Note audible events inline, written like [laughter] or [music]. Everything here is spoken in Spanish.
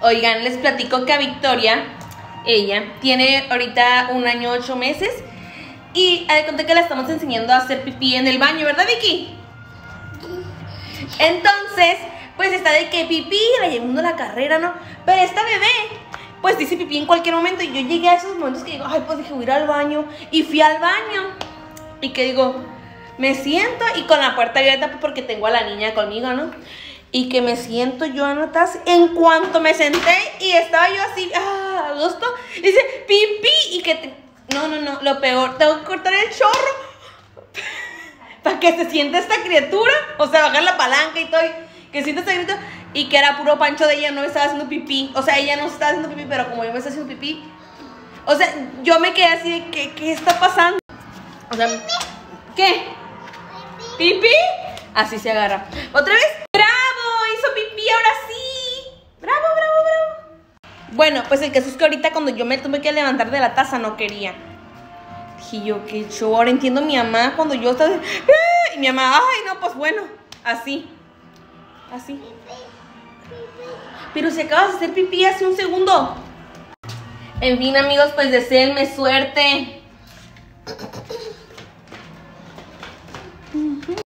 Oigan, les platico que a Victoria, ella, tiene ahorita un año, ocho meses. Y que la estamos enseñando a hacer pipí en el baño, ¿verdad, Vicky? Entonces, pues está de que pipí, la llevando la carrera, ¿no? Pero esta bebé, pues dice pipí en cualquier momento. Y yo llegué a esos momentos que digo, ay, pues dije, voy a ir al baño. Y fui al baño. Y que digo, me siento y con la puerta abierta pues, porque tengo a la niña conmigo, ¿no? Y que me siento yo a notas en cuanto me senté y estaba yo así, ah, a gusto, dice, pipí, y que, te- no, no, no, lo peor, tengo que cortar el chorro [laughs] para que se sienta esta criatura, o sea, bajar la palanca y todo, y que sienta esta criatura, y que era puro pancho de ella, no estaba haciendo pipí, o sea, ella no estaba haciendo pipí, pero como yo me estaba haciendo pipí, o sea, yo me quedé así de, ¿qué, qué está pasando? O sea, ¿qué? ¿Pipí? Así se agarra. ¿Otra vez? Bueno, pues el caso es que ahorita cuando yo me tuve que levantar de la taza no quería. Dije yo, qué show. Ahora entiendo mi mamá cuando yo estaba. [laughs] ¡Ah! Y mi mamá, ay, no, pues bueno, así. Así. Pero si acabas de hacer pipí hace un segundo. En fin, amigos, pues deseenme suerte.